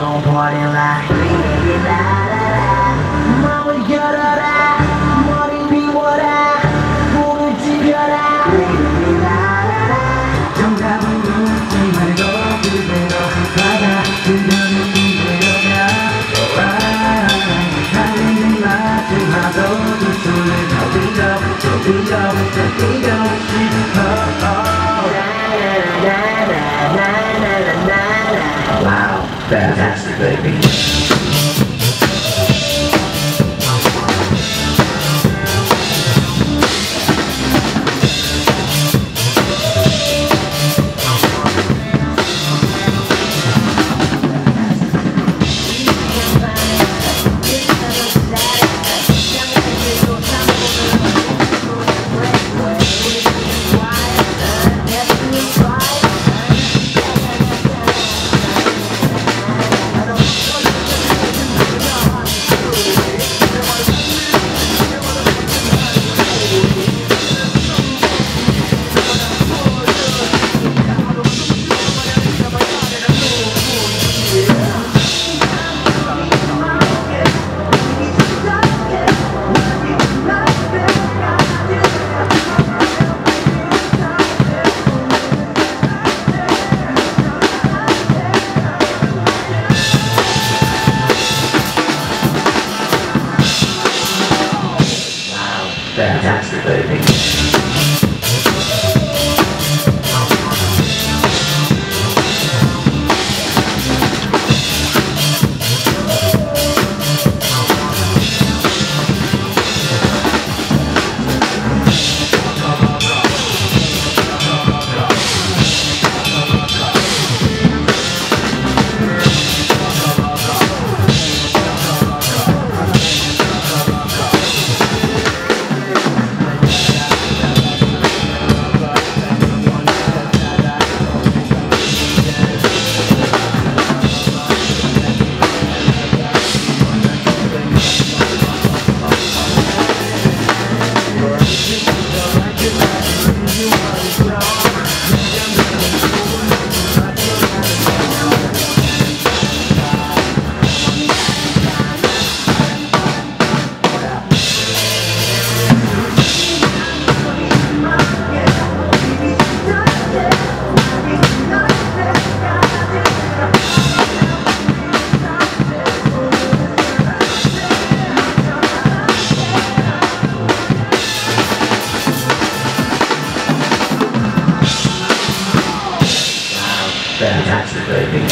gon' party like Fantastic baby Baby.